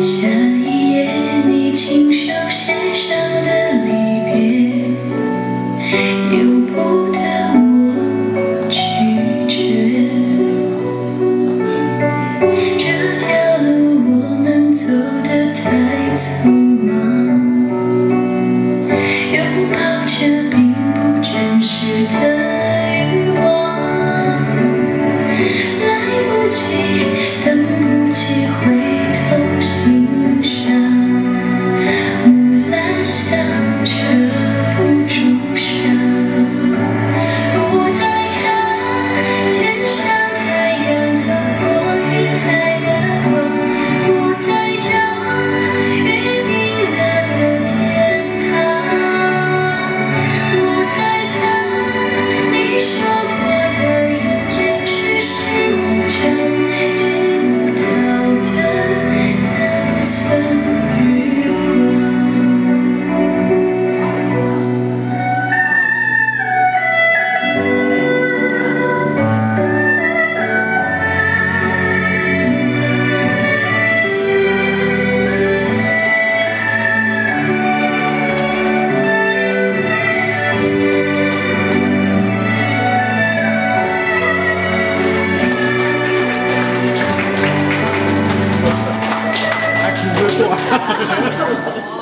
想。ちょっと。